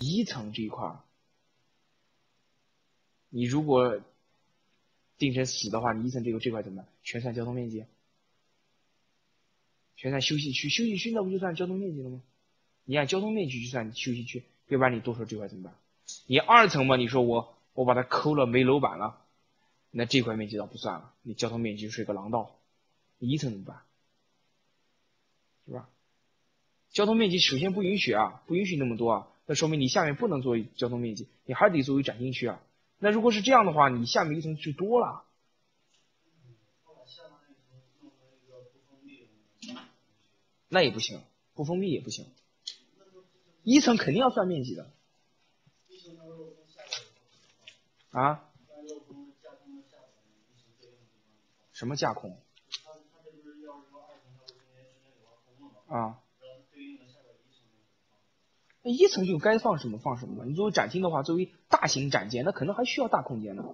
一层这一块儿，你如果定成死的话，你一层这个这块怎么办？全算交通面积，全算休息区，休息区那不就算交通面积了吗？你按交通面积去算休息区，要不然你多出这块怎么办？你二层嘛，你说我我把它抠了没楼板了，那这块面积倒不算了，你交通面积就是一个廊道，你一层怎么办？是吧？交通面积首先不允许啊，不允许那么多啊，那说明你下面不能作为交通面积，你还得作为展厅区啊。那如果是这样的话，你下面一层就多了。那也不行，不封闭也不行。一层肯定要算面积的。啊？什么架空？啊？那一层就该放什么放什么了。你作为展厅的话，作为大型展间，那可能还需要大空间呢。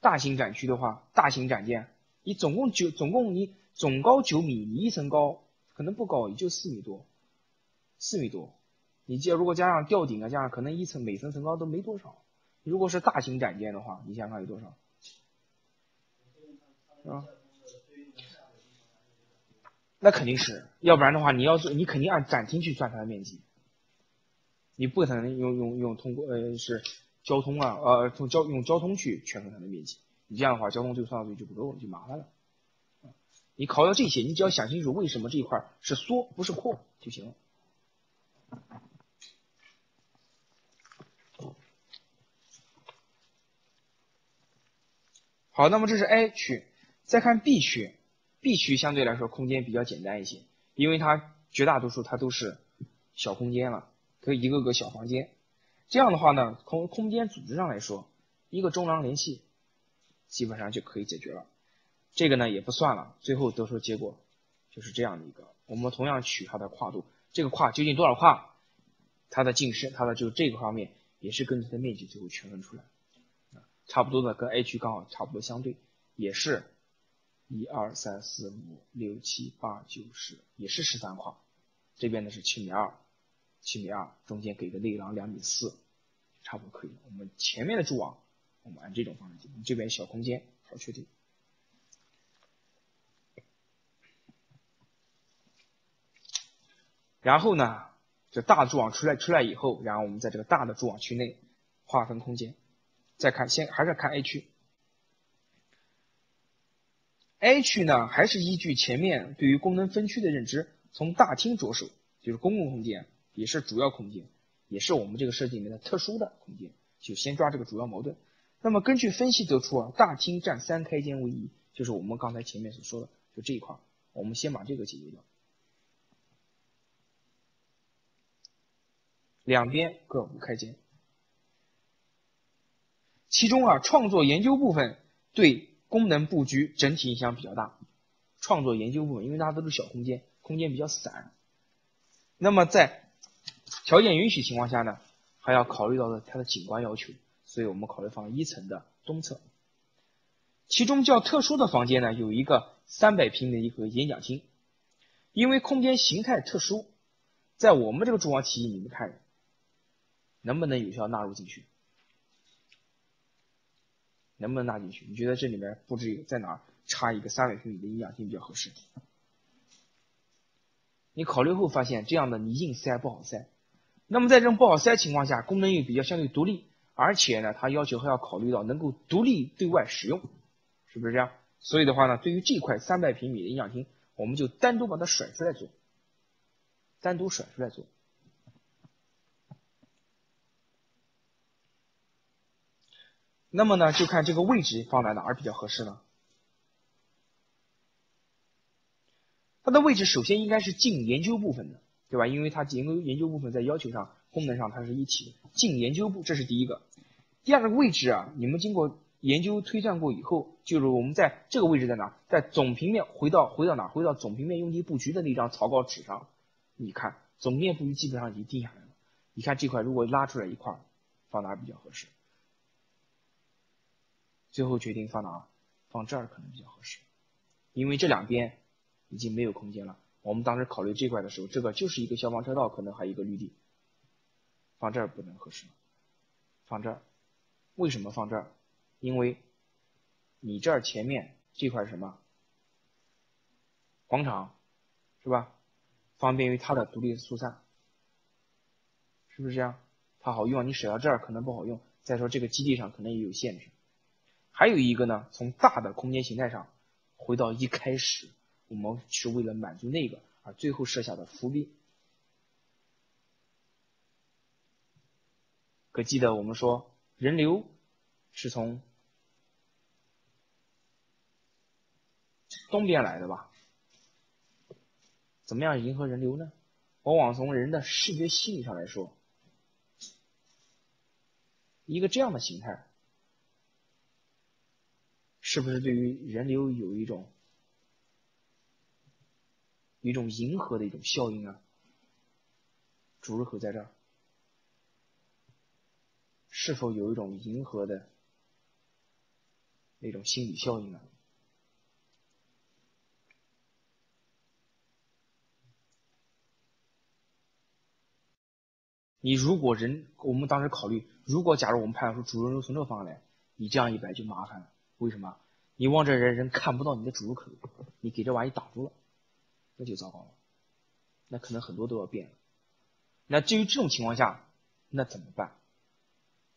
大型展区的话，大型展间，你总共九，总共你总高九米，你一层高可能不高，也就四米多，四米多。你加如果加上吊顶啊，加上可能一层每层层高都没多少。如果是大型展间的话，你想想有多少？啊？那肯定是要不然的话，你要做，你肯定按展厅去算它的面积。你不可能用用用通过呃是交通啊呃从交用交通去权衡它的面积，你这样的话交通这个算到就不够了，就麻烦了。你考虑到这些，你只要想清楚为什么这一块是缩不是扩就行了。好，那么这是 A 区，再看 B 区，B 区相对来说空间比较简单一些，因为它绝大多数它都是小空间了。可以一个个小房间，这样的话呢，空空间组织上来说，一个中廊联系基本上就可以解决了。这个呢也不算了，最后得出结果就是这样的一个。我们同样取它的跨度，这个跨究竟多少跨？它的近视，它的就这个方面也是根据它的面积最后区分出来。差不多的跟 A 区刚好差不多相对，也是一二三四五六七八九十，也是十三跨。这边呢是七米二。七米二，中间给个内廊两米四，差不多可以了。我们前面的蛛网，我们按这种方式进行。这边小空间，好确定。然后呢，这大蛛网出来出来以后，然后我们在这个大的蛛网区内划分空间。再看，先还是看 A 区。A 区呢，还是依据前面对于功能分区的认知，从大厅着手，就是公共空间。也是主要空间，也是我们这个设计里面的特殊的空间，就先抓这个主要矛盾。那么根据分析得出啊，大厅占三开间为宜，就是我们刚才前面所说的，就这一块，我们先把这个解决掉。两边各五开间，其中啊，创作研究部分对功能布局整体影响比较大。创作研究部分，因为大家都是小空间，空间比较散，那么在条件允许情况下呢，还要考虑到的它的景观要求，所以我们考虑放一层的东侧。其中较特殊的房间呢，有一个三百平的一个演讲厅，因为空间形态特殊，在我们这个住房体系，你们看能不能有效纳入进去？能不能纳进去？你觉得这里面布置在哪儿插一个三百平米的演讲厅比较合适？你考虑后发现，这样的你硬塞不好塞。那么在这种不好塞情况下，功能又比较相对独立，而且呢，它要求还要考虑到能够独立对外使用，是不是这样？所以的话呢，对于这块三百平米的音响厅，我们就单独把它甩出来做，单独甩出来做。那么呢，就看这个位置放在哪儿比较合适呢？它的位置首先应该是进研究部分的。对吧？因为它研究研究部分在要求上、功能上它是一体的，进研究部这是第一个。第二个位置啊，你们经过研究推算过以后，就是我们在这个位置在哪？在总平面回到回到哪？回到总平面用地布局的那张草稿纸上，你看总面布局基本上已经定下来了。你看这块如果拉出来一块，放哪比较合适？最后决定放哪？放这儿可能比较合适，因为这两边已经没有空间了。我们当时考虑这块的时候，这个就是一个消防车道，可能还有一个绿地，放这儿不能合适，放这儿。为什么放这儿？因为你这儿前面这块什么广场，是吧？方便于它的独立疏散，是不是这样？它好用，你甩到这儿可能不好用。再说这个基地上可能也有限制。还有一个呢，从大的空间形态上回到一开始，我们是为了满足那个而最后设下的伏笔。可记得我们说人流是从东边来的吧？怎么样迎合人流呢？往往从人的视觉心理上来说，一个这样的形态，是不是对于人流有一种一种迎合的一种效应啊？主入口在这儿，是否有一种迎合的那种心理效应啊？你如果人，我们当时考虑，如果假如我们判断出主人流从这个方向来，你这样一摆就麻烦了。为什么？你望这人人看不到你的主入口，你给这玩意挡住了，那就糟糕了。那可能很多都要变了。那至于这种情况下，那怎么办？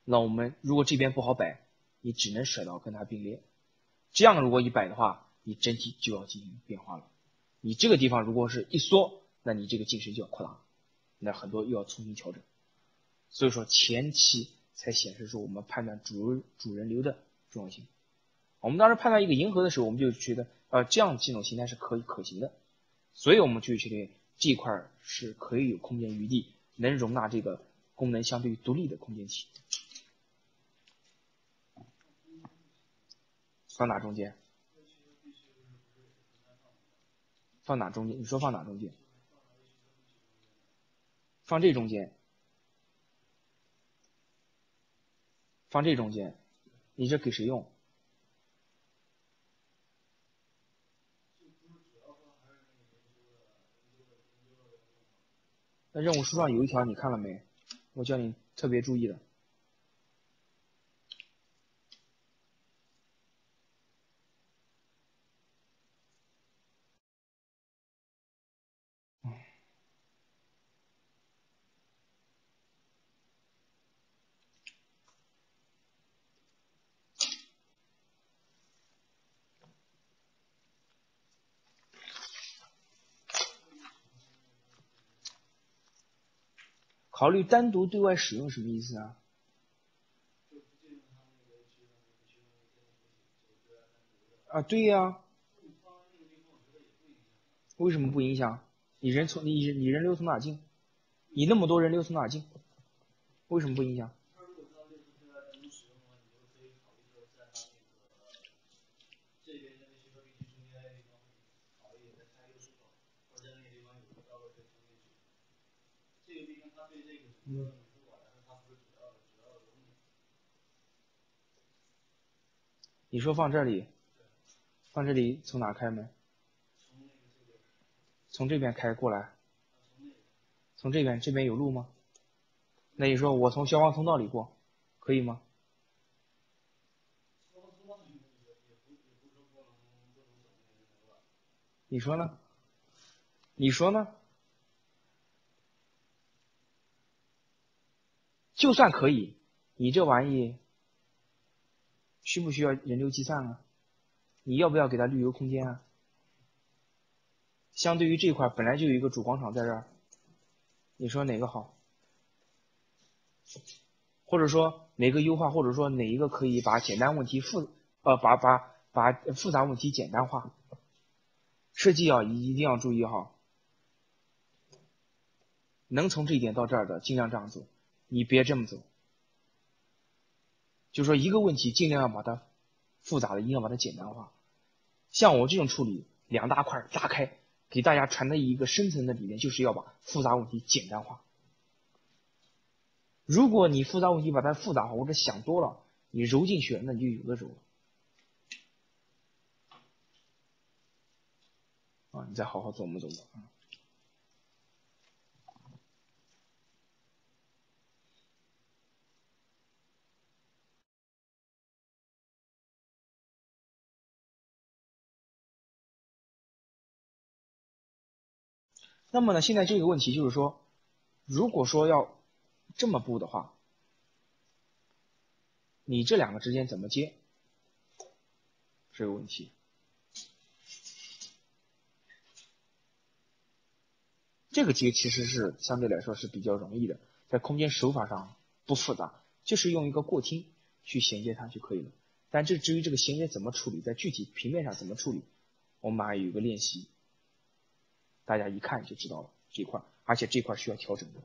那我们如果这边不好摆，你只能甩到跟它并列。这样如果一摆的话，你整体就要进行变化了。你这个地方如果是一缩，那你这个进深就要扩大，那很多又要重新调整。所以说前期才显示出我们判断主主人流的重要性。我们当时判断一个银河的时候，我们就觉得呃这样几种形态是可以可行的，所以我们就确定这块是可以有空间余地，能容纳这个功能相对于独立的空间体。放哪中间？放哪中间？你说放哪中间？放这中间。放这中间，你这给谁用？那任务书上有一条，你看了没？我叫你特别注意的。考虑单独对外使用什么意思啊？啊，对呀。为什么不影响？你人从你你人流从哪进？你那么多人流从哪进？为什么不影响？你说放这里，放这里从哪开门？从这边开过来。从这边，这边有路吗？那你说我从消防通道里过，可以吗？你说呢？你说呢？就算可以，你这玩意需不需要人流计算啊？你要不要给它预留空间啊？相对于这块本来就有一个主广场在这儿，你说哪个好？或者说哪个优化？或者说哪一个可以把简单问题复呃把把把复杂问题简单化？设计啊一一定要注意哈，能从这一点到这儿的尽量这样做。你别这么走，就说一个问题尽量要把它复杂的，一定要把它简单化。像我这种处理，两大块拉开，给大家传达一个深层的理念，就是要把复杂问题简单化。如果你复杂问题把它复杂化或者想多了，你揉进去，那你就有的揉了。啊，你再好好琢磨琢磨啊。那么呢，现在这个问题就是说，如果说要这么布的话，你这两个之间怎么接？这个问题。这个接其实是相对来说是比较容易的，在空间手法上不复杂，就是用一个过厅去衔接它就可以了。但这至于这个衔接怎么处理，在具体平面上怎么处理，我们马上有一个练习，大家一看就知道了这块，而且这块需要调整的，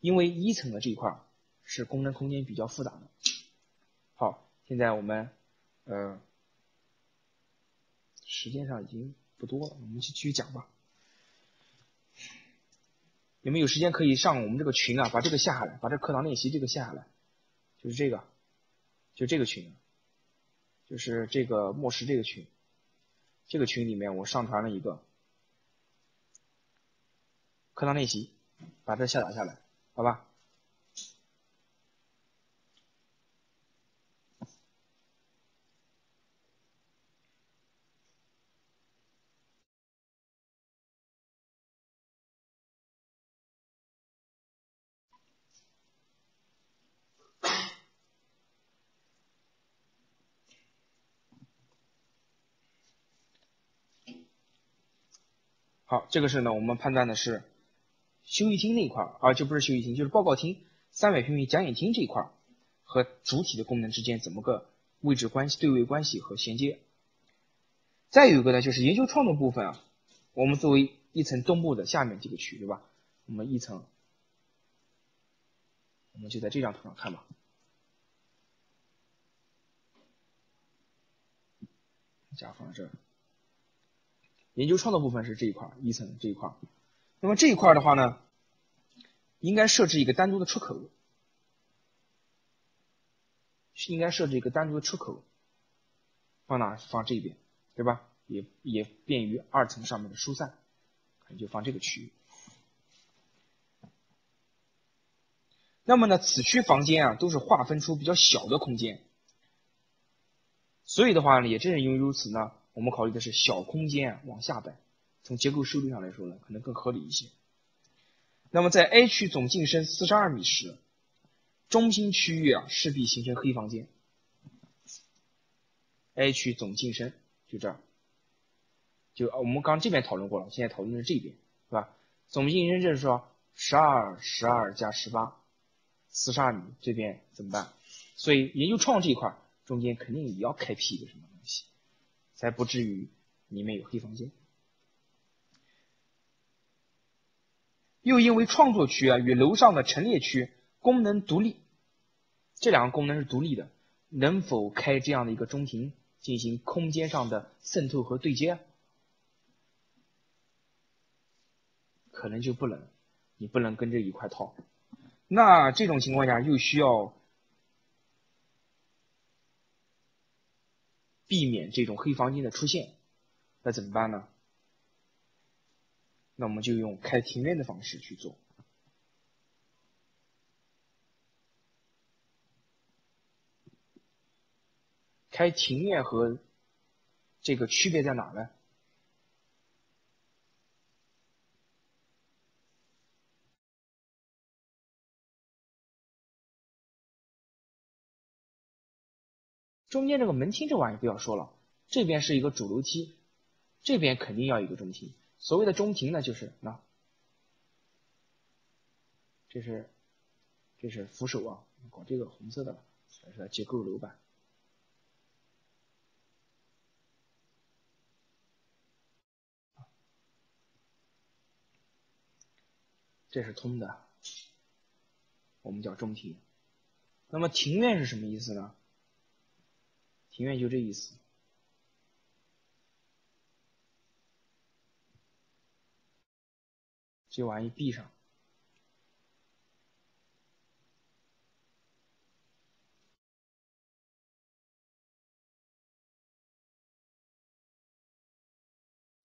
因为一层的这一块是功能空间比较复杂的。好，现在我们呃时间上已经不多了，我们去继续讲吧。你们有时间可以上我们这个群啊，把这个下下来，把这课堂练习这个下下来，就是这个，就这个群，就是这个墨石这个群，这个群里面我上传了一个课堂练习，把这下载下来，好吧？好，这个是呢，我们判断的是休息厅那一块儿啊，就不是休息厅，就是报告厅、三百平米讲演厅这一块儿和主体的功能之间怎么个位置关系、对位关系和衔接。再有一个呢，就是研究创作部分啊，我们作为一层东部的下面这个区，对吧？我们一层，我们就在这张图上看吧，甲放这儿。研究创作部分是这一块一层这一块那么这一块的话呢，应该设置一个单独的出口，是应该设置一个单独的出口，放哪？放这边，对吧？也也便于二层上面的疏散，可能就放这个区域。那么呢，此区房间啊，都是划分出比较小的空间，所以的话呢，也正是因为如此呢。我们考虑的是小空间往下摆，从结构设计上来说呢，可能更合理一些。那么在 A 区总进深四十二米时，中心区域啊势必形成黑房间。A 区总进深就这儿，就我们刚这边讨论过了，现在讨论的是这边，是吧？总进深就是说十二十二加十八，四十二米，这边怎么办？所以研究创这一块中间肯定也要开辟一个什么东西？才不至于里面有黑房间。又因为创作区啊与楼上的陈列区功能独立，这两个功能是独立的，能否开这样的一个中庭进行空间上的渗透和对接？可能就不能，你不能跟这一块套。那这种情况下又需要。避免这种黑房间的出现，那怎么办呢？那我们就用开庭院的方式去做。开庭院和这个区别在哪呢？中间这个门厅这玩意不要说了，这边是一个主楼梯，这边肯定要一个中庭。所谓的中庭呢，就是那，这是这是扶手啊，搞这个红色的，这是结构楼板，这是通的，我们叫中庭。那么庭院是什么意思呢？庭院就这意思，这玩意闭上，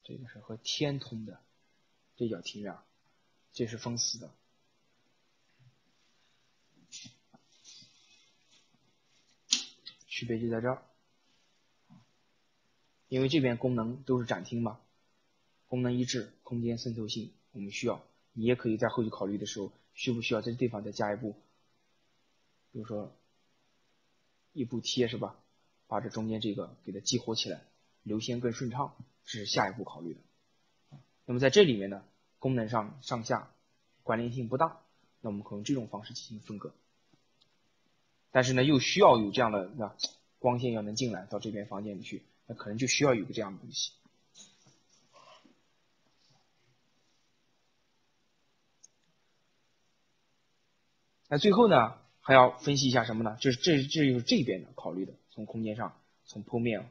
这个是和天通的，这叫庭院，这是封死的。区别就在这儿。因为这边功能都是展厅嘛，功能一致，空间渗透性，我们需要，你也可以在后期考虑的时候，需不需要在这地方再加一步，比如说一步贴是吧？把这中间这个给它激活起来，流线更顺畅，这是下一步考虑的。那么在这里面呢，功能上上下关联性不大，那我们可以用这种方式进行分割。但是呢，又需要有这样的那光线要能进来到这边房间里去，那可能就需要有个这样的东西。那最后呢，还要分析一下什么呢？就是这这就是这边的考虑的，从空间上，从剖面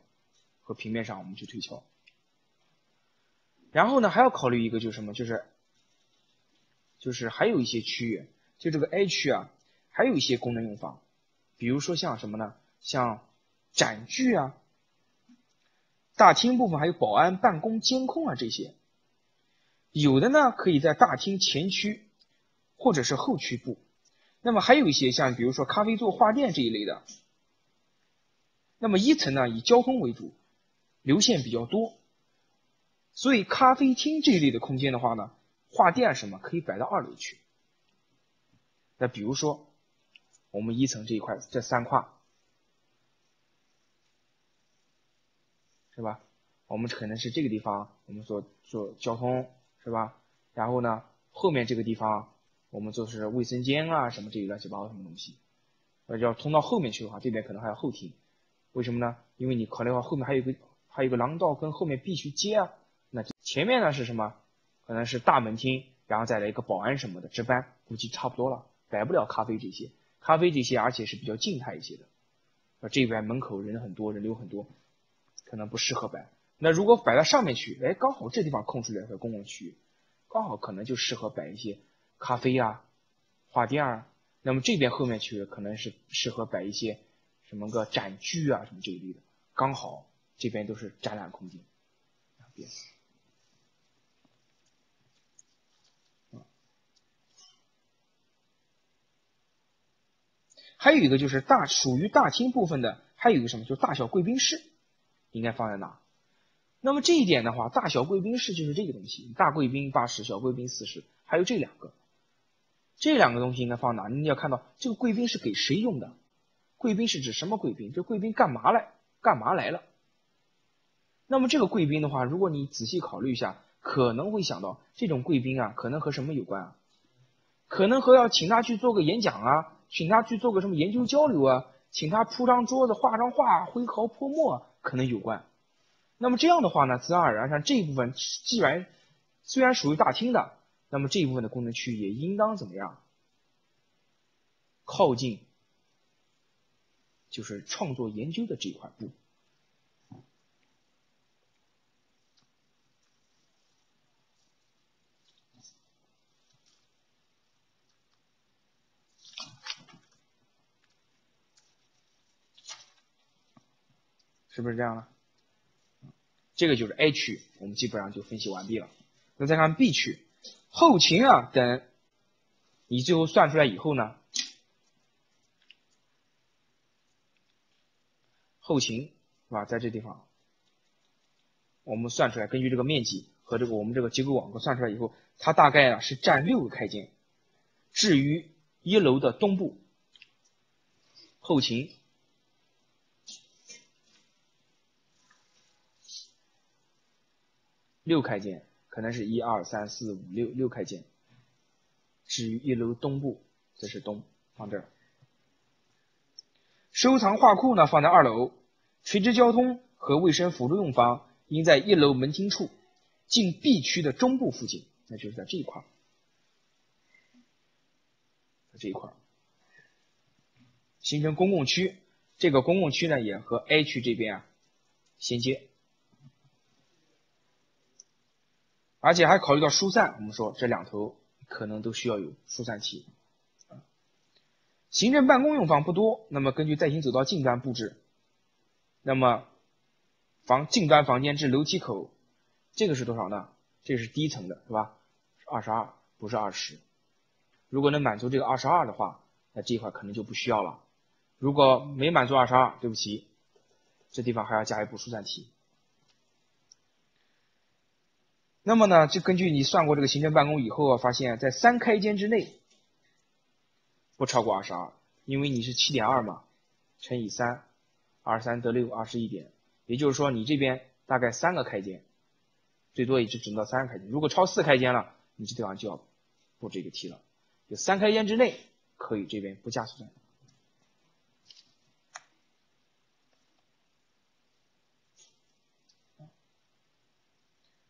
和平面上我们去推敲。然后呢，还要考虑一个就是什么？就是就是还有一些区域，就这个 A 区啊，还有一些功能用房，比如说像什么呢？像展具啊，大厅部分还有保安、办公、监控啊这些，有的呢可以在大厅前区或者是后区布。那么还有一些像比如说咖啡座、画店这一类的，那么一层呢以交通为主，流线比较多，所以咖啡厅这一类的空间的话呢，画店什么可以摆到二楼去。那比如说我们一层这一块这三块，是吧？我们可能是这个地方我们做做交通，是吧？然后呢后面这个地方。我们做是卫生间啊，什么这些乱七八糟什么东西，呃，要通到后面去的话，这边可能还要后厅，为什么呢？因为你考虑到后面还有个还有个廊道跟后面必须接啊，那前面呢是什么？可能是大门厅，然后再来一个保安什么的值班，估计差不多了，摆不了咖啡这些，咖啡这些而且是比较静态一些的，啊，这边门口人很多，人流很多，可能不适合摆。那如果摆到上面去，哎，刚好这地方空出来个公共区域，刚好可能就适合摆一些。咖啡啊，画垫啊，那么这边后面去可能是适合摆一些什么个展具啊，什么这一类的，刚好这边都是展览空间。还有一个就是大属于大厅部分的，还有一个什么，就大小贵宾室，应该放在哪？那么这一点的话，大小贵宾室就是这个东西，大贵宾八十，小贵宾四十，还有这两个。这两个东西应该放哪？你要看到这个贵宾是给谁用的？贵宾是指什么贵宾？这贵宾干嘛来？干嘛来了？那么这个贵宾的话，如果你仔细考虑一下，可能会想到这种贵宾啊，可能和什么有关啊？可能和要请他去做个演讲啊，请他去做个什么研究交流啊，请他铺张桌子、画张画、挥毫泼墨，可能有关。那么这样的话呢，自然而然，像这一部分，既然虽然属于大厅的。那么这一部分的功能区也应当怎么样？靠近，就是创作研究的这一块布，是不是这样了？这个就是 A 区，我们基本上就分析完毕了。那再看 B 区。后勤啊，等你最后算出来以后呢，后勤是吧？在这地方，我们算出来，根据这个面积和这个我们这个结构网格算出来以后，它大概啊是占六个开间。至于一楼的东部后勤六开间。可能是一二三四五六六开间。至于一楼东部，这是东，放这儿。收藏画库呢，放在二楼。垂直交通和卫生辅助用房应在一楼门厅处，近 B 区的中部附近，那就是在这一块儿，在这一块儿形成公共区。这个公共区呢，也和 A 区这边啊衔接。而且还考虑到疏散，我们说这两头可能都需要有疏散器。行政办公用房不多，那么根据在行走道近端布置，那么房近端房间至楼梯口，这个是多少呢？这是低层的，是吧？二十二，不是二十。如果能满足这个二十二的话，那这一块可能就不需要了。如果没满足二十二，对不起，这地方还要加一部疏散器。那么呢，就根据你算过这个行政办公以后啊，发现，在三开间之内不超过二十二，因为你是七点二嘛，乘以三，二三得六，二十一点，也就是说你这边大概三个开间，最多也就只能到三个开间。如果超四开间了，你这地方就要布这个题了。就三开间之内可以这边不加速站。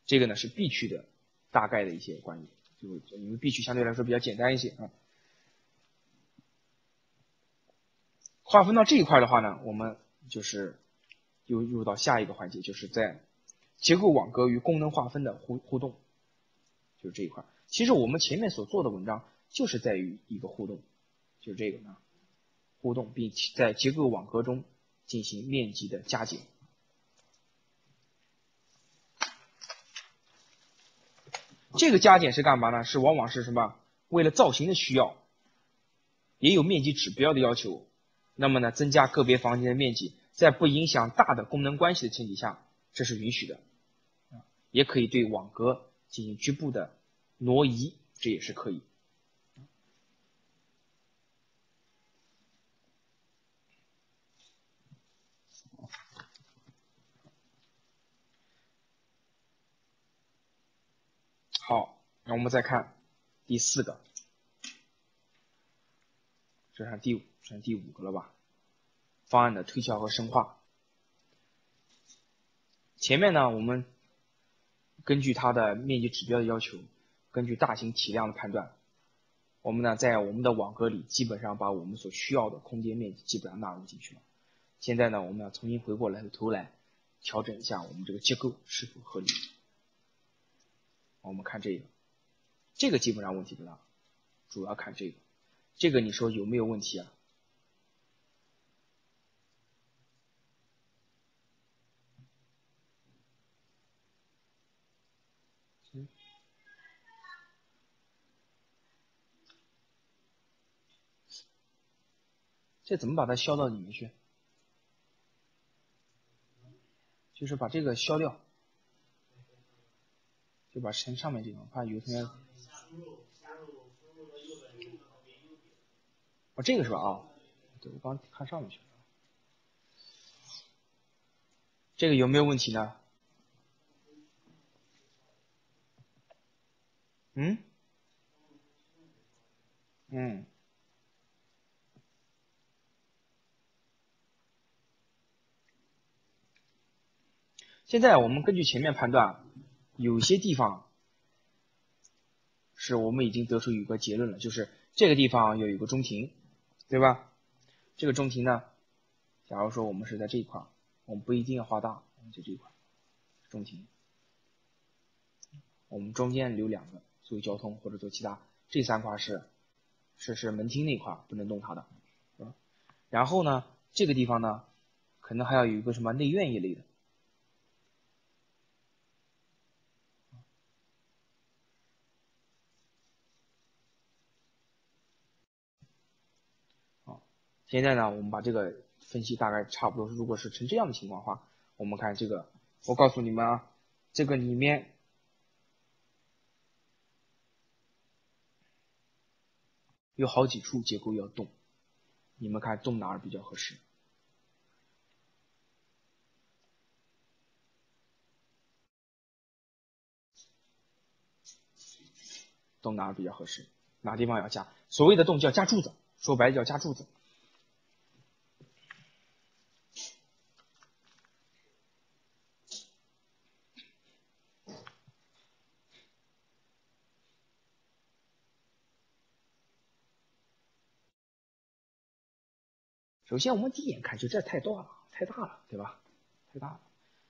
这个呢是 B 区的大概的一些观点，就因为 B 区相对来说比较简单一些啊。划分到这一块的话呢，我们就是又入到下一个环节，就是在结构网格与功能划分的互互动，就是这一块。其实我们前面所做的文章就是在于一个互动，就是这个呢，互动并在结构网格中进行面积的加减。这个加减是干嘛呢？是往往是什么？为了造型的需要，也有面积指标的要求。那么呢，增加个别房间的面积，在不影响大的功能关系的前提下，这是允许的。也可以对网格进行局部的挪移，这也是可以。好，那我们再看第四个，这是第五，这是第五个了吧？方案的推敲和深化。前面呢，我们根据它的面积指标的要求，根据大型体量的判断，我们呢在我们的网格里基本上把我们所需要的空间面积基本上纳入进去了。现在呢，我们要重新回过来的头来调整一下我们这个结构是否合理。我们看这个，这个基本上问题不大，主要看这个，这个你说有没有问题啊？这怎么把它消到里面去？就是把这个消掉。就把升上面这个，怕有同学。哦，这个是吧？啊，对我刚看上面去了。这个有没有问题呢？嗯？嗯。现在我们根据前面判断。有些地方是我们已经得出一个结论了，就是这个地方有一个中庭，对吧？这个中庭呢，假如说我们是在这一块，我们不一定要画大，我们就这一块中庭，我们中间留两个作为交通或者做其他，这三块是是是门厅那块不能动它的，是吧？然后呢，这个地方呢，可能还要有一个什么内院一类的。现在呢，我们把这个分析大概差不多，如果是成这样的情况的话，我们看这个，我告诉你们啊，这个里面有好几处结构要动，你们看动哪儿比较合适？动哪儿比较合适？哪地方要加？所谓的动叫加柱子，说白了叫加柱子。首先，我们第一眼看就这太大了，太大了，对吧？太大了，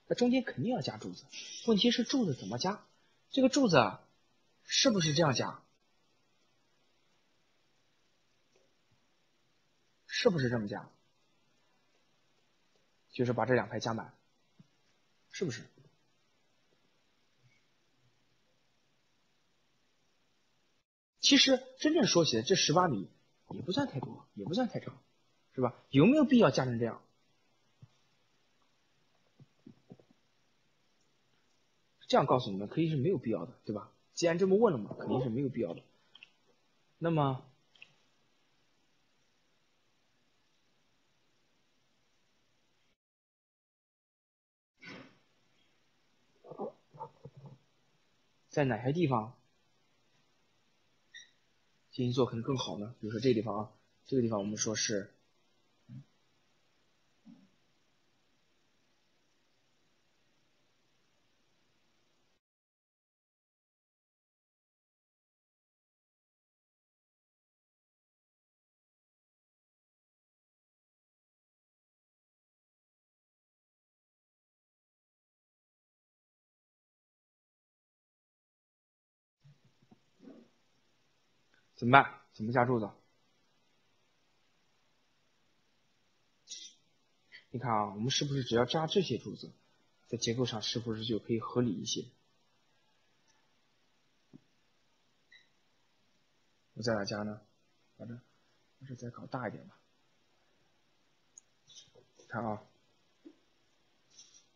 那中间肯定要加柱子。问题是柱子怎么加？这个柱子是不是这样加？是不是这么加？就是把这两排加满，是不是？其实真正说起来，这十八米也不算太多，也不算太长。是吧？有没有必要加成这样？这样告诉你们肯定是没有必要的，对吧？既然这么问了嘛，肯定是没有必要的。那么，在哪些地方进行做可能更好呢？比如说这个地方啊，这个地方我们说是。怎么办？怎么加柱子？你看啊，我们是不是只要加这些柱子，在结构上是不是就可以合理一些？我在哪加呢？反正还是再搞大一点吧。看啊，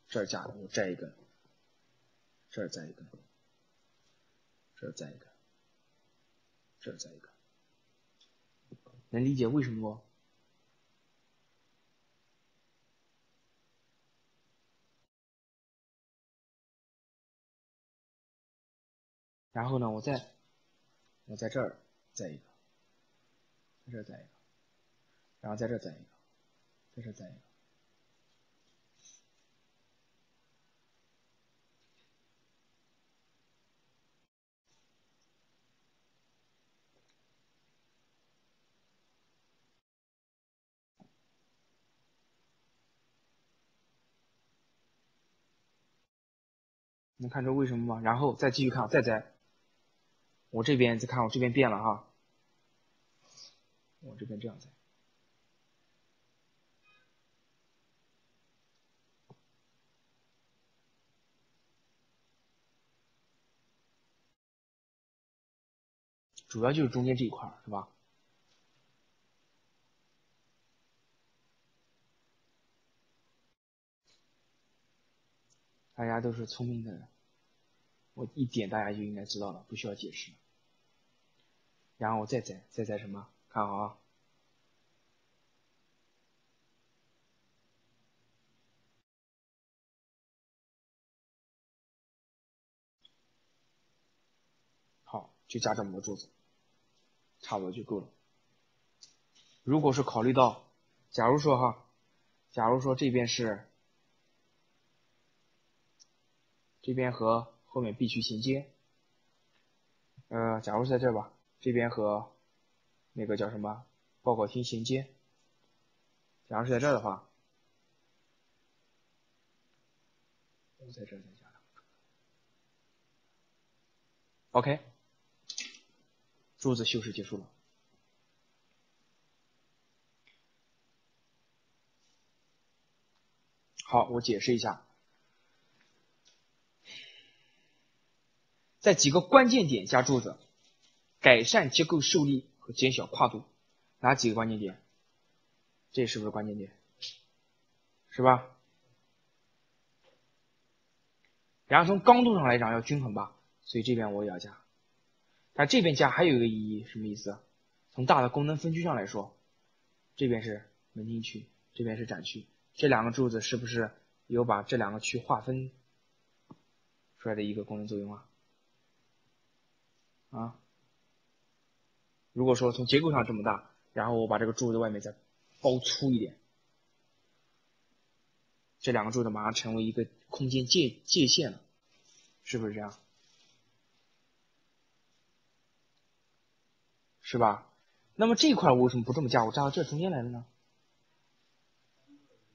这儿加我摘一根，这儿再一根，这儿再一根。这再一个，能理解为什么不？然后呢，我再，我在这儿再一个，在这再一个，然后在这儿再一个，在这再一个。能看出为什么吗？然后再继续看，再摘。我这边再看，我这边变了哈。我这边这样摘，主要就是中间这一块是吧？大家都是聪明的人。我一点大家就应该知道了，不需要解释。然后我再摘，再摘什么？看好啊！好，就加这么多柱子，差不多就够了。如果是考虑到，假如说哈，假如说这边是这边和。后面必须衔接，呃，假如是在这吧，这边和那个叫什么报告厅衔接。假如是在这的话，都在这再加 OK，柱子修饰结束了。好，我解释一下。在几个关键点加柱子，改善结构受力和减小跨度，哪几个关键点？这是不是关键点？是吧？然后从刚度上来讲要均衡吧，所以这边我也要加。但这边加还有一个意义，什么意思？从大的功能分区上来说，这边是门厅区，这边是展区，这两个柱子是不是有把这两个区划分出来的一个功能作用啊？啊，如果说从结构上这么大，然后我把这个柱子外面再包粗一点，这两个柱子马上成为一个空间界界限了，是不是这样？是吧？那么这块我为什么不这么加？我加到这中间来了呢？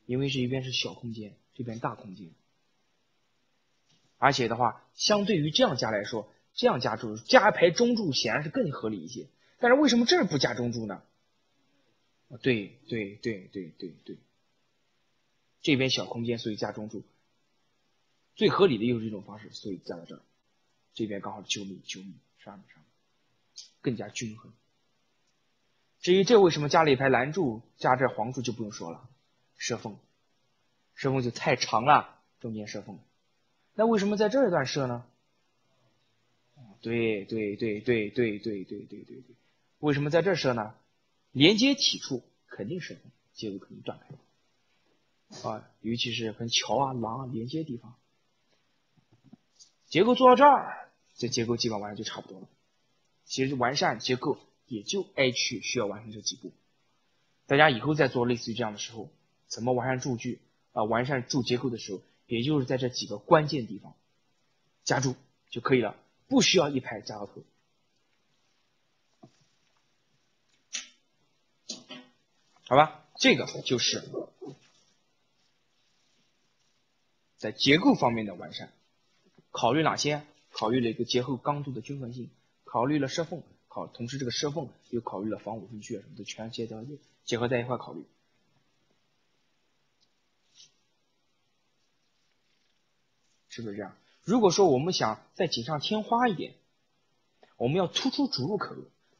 因为是一边是小空间，这边大空间，而且的话，相对于这样加来说。这样加柱，加一排中柱显然是更合理一些。但是为什么这儿不加中柱呢？对对对对对对，这边小空间，所以加中柱，最合理的又是这种方式，所以加到这儿。这边刚好九米九米，上米上米，更加均衡。至于这为什么加了一排蓝柱，加这黄柱就不用说了，射缝，射缝就太长了，中间射缝。那为什么在这一段设呢？对对对对对对对对对对，为什么在这设呢？连接体处肯定是结构可能断开，啊，尤其是跟桥啊、廊啊连接地方，结构做到这儿，这结构基本完成就差不多了。其实完善结构也就 H 需要完成这几步，大家以后再做类似于这样的时候，怎么完善柱距啊、完善柱结构的时候，也就是在这几个关键地方加注就可以了。不需要一排加到头，好吧？这个就是在结构方面的完善。考虑哪些？考虑了一个结构刚度的均衡性，考虑了射缝，考同时这个射缝又考虑了防五分区啊什么的，全结合结合在一块考虑，是不是这样？如果说我们想在锦上添花一点，我们要突出主入口，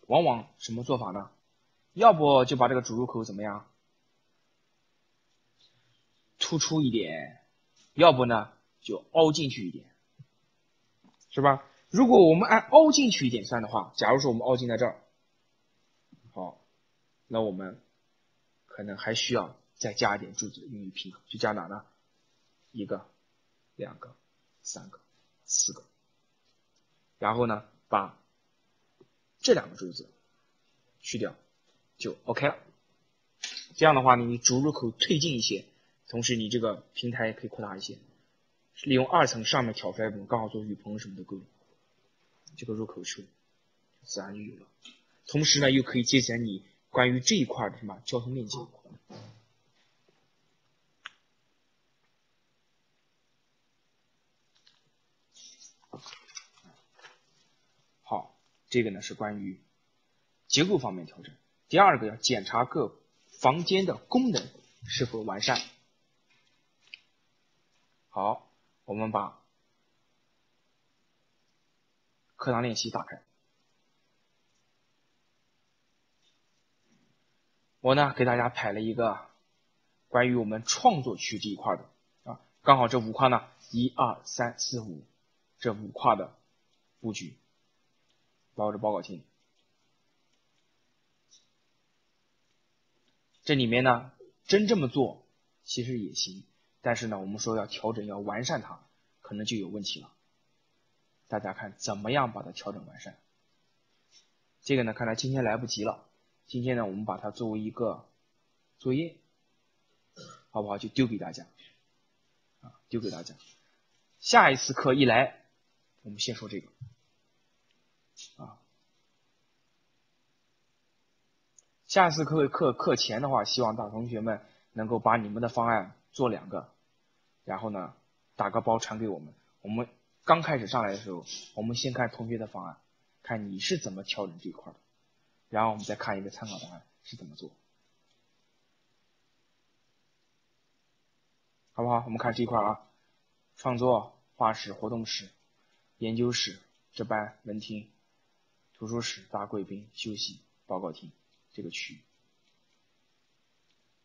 往往什么做法呢？要不就把这个主入口怎么样突出一点，要不呢就凹进去一点，是吧？如果我们按凹进去一点算的话，假如说我们凹进在这儿，好，那我们可能还需要再加一点柱子用于平衡，就加哪呢？一个，两个。三个、四个，然后呢，把这两个柱子去掉，就 OK 了。这样的话呢，你主入口推进一些，同时你这个平台也可以扩大一些。利用二层上面挑出来部分，刚好做雨棚什么的够用。这个入口处自然就有了。同时呢，又可以节省你关于这一块的什么交通面积。这个呢是关于结构方面调整。第二个要检查各房间的功能是否完善。好，我们把课堂练习打开。我呢给大家排了一个关于我们创作区这一块的啊，刚好这五块呢，一二三四五这五块的布局。包着报告厅，这里面呢，真这么做其实也行，但是呢，我们说要调整，要完善它，可能就有问题了。大家看怎么样把它调整完善？这个呢，看来今天来不及了。今天呢，我们把它作为一个作业，好不好？就丢给大家，啊，丢给大家。下一次课一来，我们先说这个。啊，下次课课课前的话，希望大同学们能够把你们的方案做两个，然后呢打个包传给我们。我们刚开始上来的时候，我们先看同学的方案，看你是怎么调整这一块的，然后我们再看一个参考答案是怎么做，好不好？我们看这一块啊，创作画室、活动室、研究室、值班、门厅。图书室、大贵宾、休息、报告厅这个区域，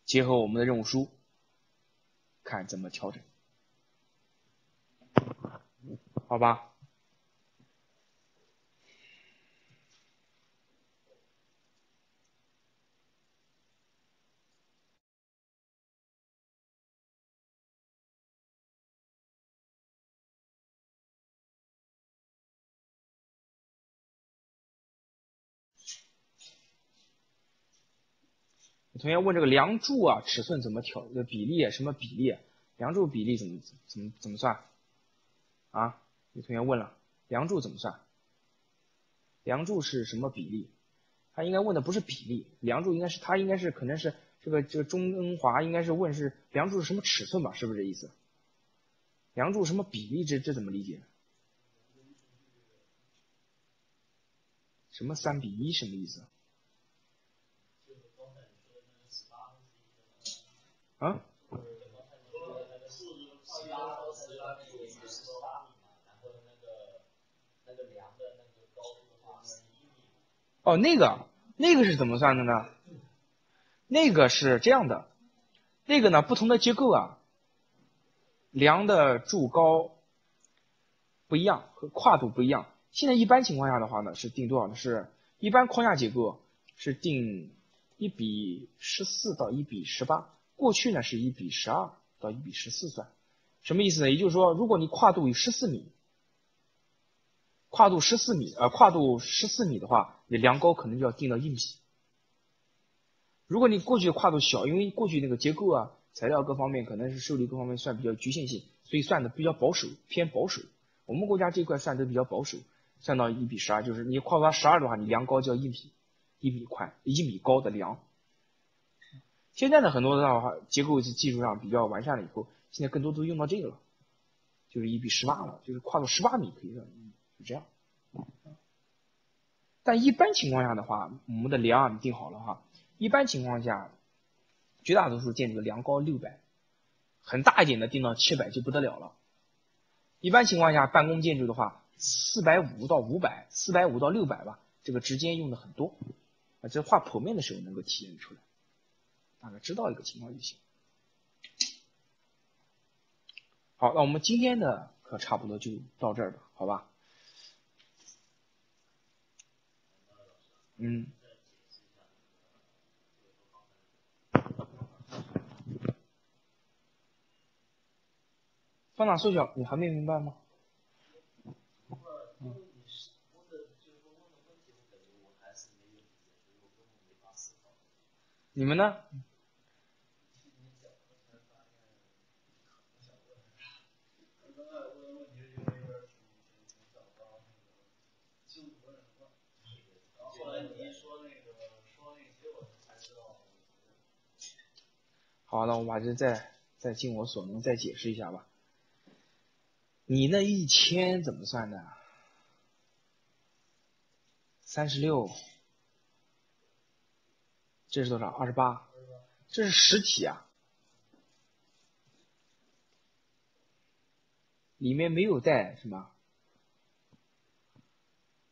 结合我们的任务书，看怎么调整，好吧？同学问这个梁柱啊，尺寸怎么调？这比例什么比例？梁柱比例怎么怎么怎么算？啊，有同学问了，梁柱怎么算？梁柱是什么比例？他应该问的不是比例，梁柱应该是他应该是可能是这个这个钟恩华应该是问是梁柱是什么尺寸吧？是不是这意思？梁柱什么比例？这这怎么理解？什么三比一什么意思？啊？哦，那个，那个是怎么算的呢？那个是这样的，那个呢，不同的结构啊，梁的柱高不一样，和跨度不一样。现在一般情况下的话呢，是定多少呢？是一般框架结构是定一比十四到一比十八，过去呢是一比十二到一比十四算。什么意思呢？也就是说，如果你跨度有十四米，跨度十四米，呃，跨度十四米的话，你量高可能就要定到一米。如果你过去的跨度小，因为过去那个结构啊、材料各方面可能是受力各方面算比较局限性，所以算的比较保守，偏保守。我们国家这块算的比较保守，算到一比十二，就是你跨度十二的话，你量高就要一米，一米宽，一米高的量。现在呢，很多的话结构技术上比较完善了以后。现在更多都用到这个了，就是一比十八了，就是跨度十八米可以的，就这样。但一般情况下的话，我们的梁定好了哈，一般情况下，绝大多数建筑的梁高六百，很大一点的定到七百就不得了了。一般情况下，办公建筑的话，四百五到五百，四百五到六百吧，这个之间用的很多。啊，这画剖面的时候能够体现出来，大概知道一个情况就行。好，那我们今天的课差不多就到这儿吧，好吧？嗯。放大缩小，你还没明白吗？你们呢？好，那我把这再再尽我所能再解释一下吧。你那一千怎么算的？三十六，这是多少？二十八，这是实体啊，里面没有带什么，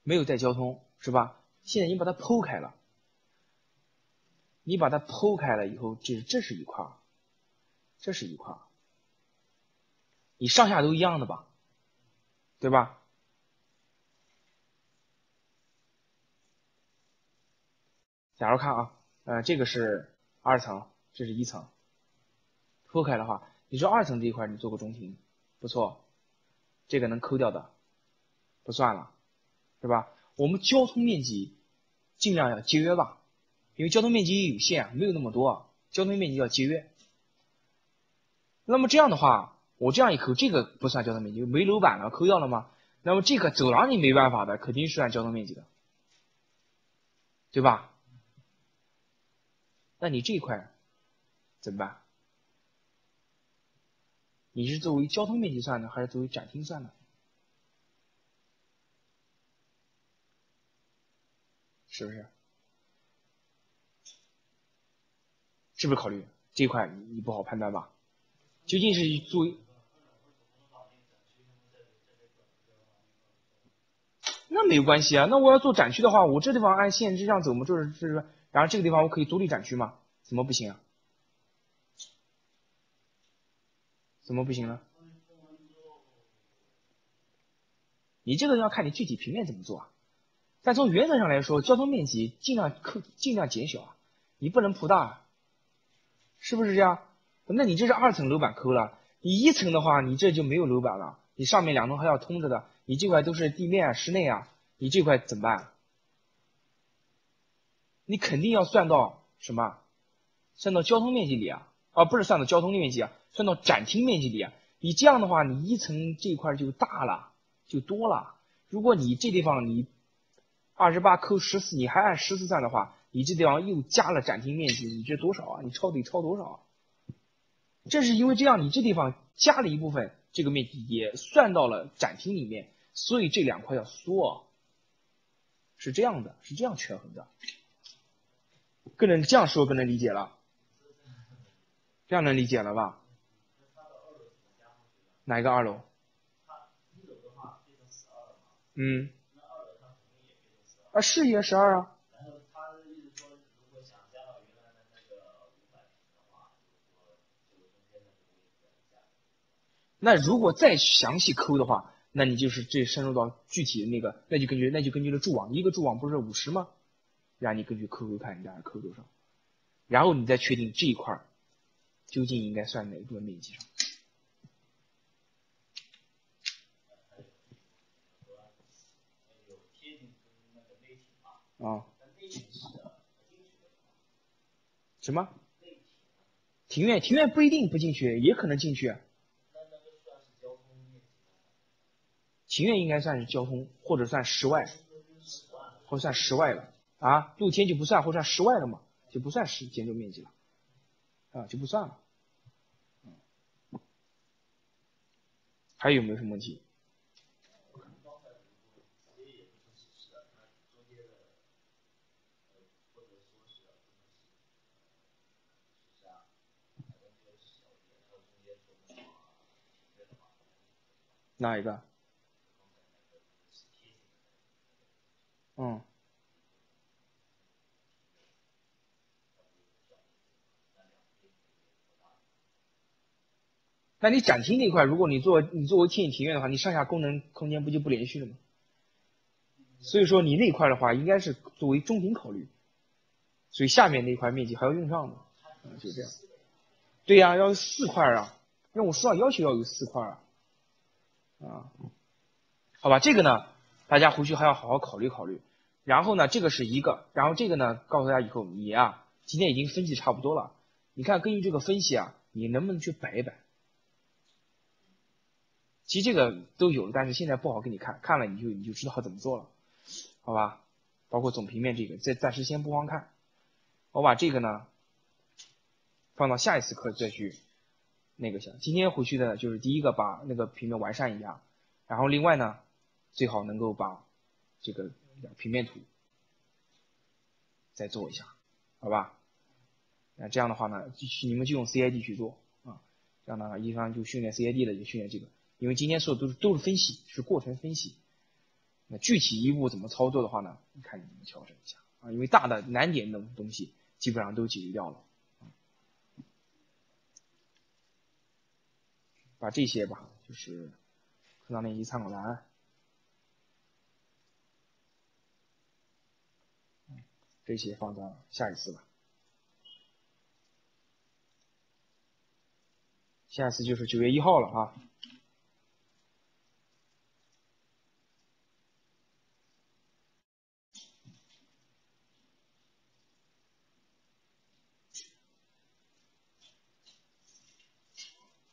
没有带交通，是吧？现在你把它剖开了。你把它剖开了以后，这这是一块这是一块你上下都一样的吧，对吧？假如看啊，呃，这个是二层，这是一层，剖开的话，你说二层这一块你做个中庭，不错，这个能抠掉的，不算了，是吧？我们交通面积尽量要节约吧。因为交通面积有限，没有那么多，交通面积要节约。那么这样的话，我这样一抠，这个不算交通面积，没楼板了，抠掉了吗？那么这个走廊你没办法的，肯定是按交通面积的，对吧？那你这一块怎么办？你是作为交通面积算呢，还是作为展厅算呢？是不是？是不是考虑这一块你不好判断吧？究竟是作为那没有关系啊。那我要做展区的话，我这地方按限制上走我们，就是是，然后这个地方我可以独立展区吗？怎么不行啊？怎么不行呢？你这个要看你具体平面怎么做啊。但从原则上来说，交通面积尽量扣尽量减小啊，你不能铺大啊。是不是这样？那你这是二层楼板抠了，你一层的话，你这就没有楼板了，你上面两层还要通着的，你这块都是地面啊室内啊，你这块怎么办？你肯定要算到什么？算到交通面积里啊？啊，不是算到交通面积啊，算到展厅面积里啊。你这样的话，你一层这块就大了，就多了。如果你这地方你二十八扣十四，你还按十四算的话。你这地方又加了展厅面积，你这多少啊？你超得超多少？啊？正是因为这样，你这地方加了一部分这个面积也算到了展厅里面，所以这两块要缩，是这样的，是这样权衡的。更能这样说更能理解了，这样能理解了吧？哪一个二楼？嗯。啊，是也十二啊。那如果再详细抠的话，那你就是这深入到具体的那个，那就根据那就根据了柱网，一个柱网不是五十吗？然后你根据抠抠看你大概刻多少，然后你再确定这一块究竟应该算哪一部分面积上。啊？什么？庭院庭院不一定不进去，也可能进去。庭院应该算是交通，或者算室外，或者算室外了啊。露天就不算，或算室外了嘛，就不算是建筑面积了，啊，就不算了。还有没有什么问题？哪一个？嗯。那你展厅那块，如果你做你作为天影庭院的话，你上下功能空间不就不连续了吗？所以说你那块的话，应该是作为中庭考虑，所以下面那块面积还要用上的，嗯，就这样。对呀，要四块啊，任务书上要求要有四块啊，啊，好吧，这个呢，大家回去还要好好考虑考虑。然后呢，这个是一个，然后这个呢，告诉大家以后，你啊，今天已经分析差不多了，你看根据这个分析啊，你能不能去摆一摆？其实这个都有，但是现在不好给你看，看了你就你就知道怎么做了，好吧？包括总平面这个，暂暂时先不慌看，我把这个呢放到下一次课再去那个想。今天回去的就是第一个把那个平面完善一下，然后另外呢，最好能够把这个。平面图再做一下，好吧？那这样的话呢，你们就用 CID 去做啊。这样呢，一方就训练 CID 的，就训练这个。因为今天说的都是都是分析，是过程分析。那具体一步怎么操作的话呢？你看你怎么调整一下啊。因为大的难点的东西基本上都解决掉了。把这些吧，就是课堂练习参考答案。这些放到下一次吧，下一次就是九月一号了啊。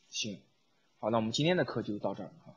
行，好，那我们今天的课就到这儿哈。